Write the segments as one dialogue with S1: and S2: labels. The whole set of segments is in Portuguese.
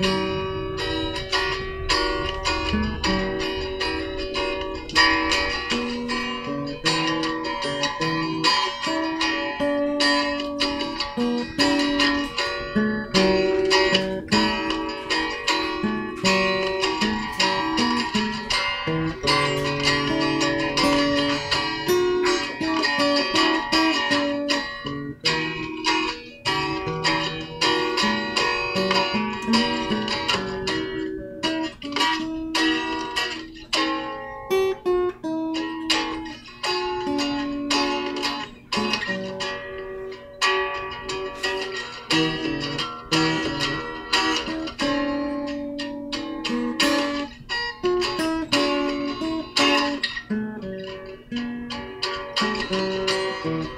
S1: Música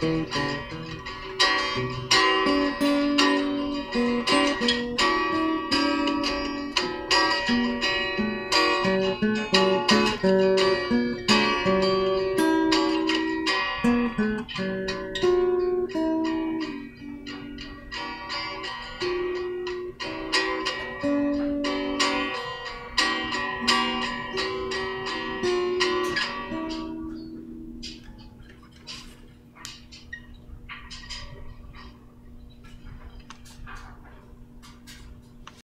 S1: Thank you.